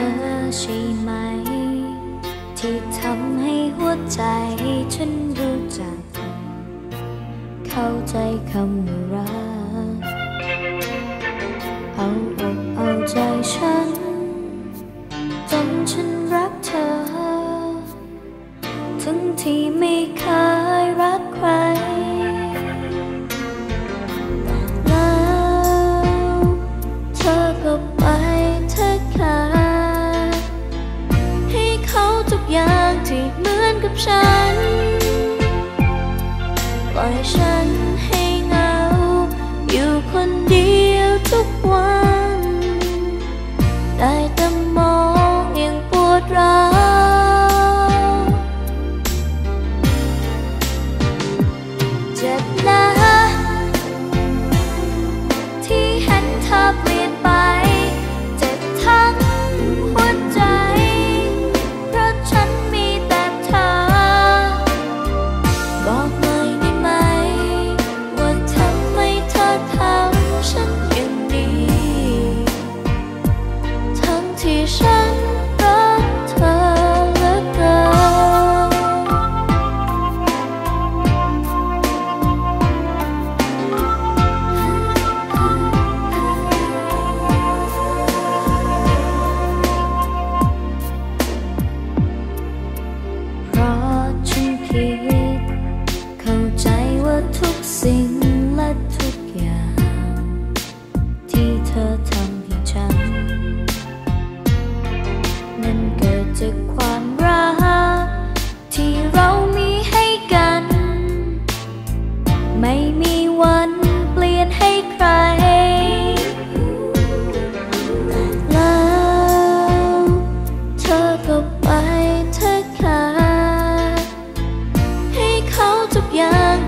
ธอใช่ไหม ที่ทำให้หัวใจฉันรู้จัก เข้าใจคำว่ารัก เอาอกเอาใจฉัน จนฉันรักเธอถึงที่ไม่เคย 爱的 sing.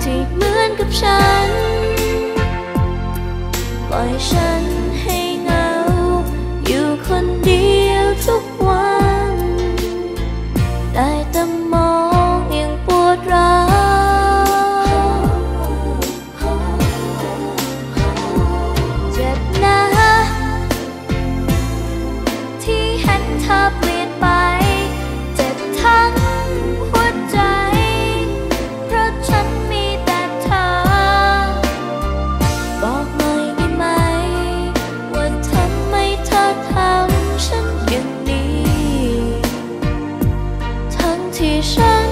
ที่เหมือนกับฉัน ปล่อยฉัน 起身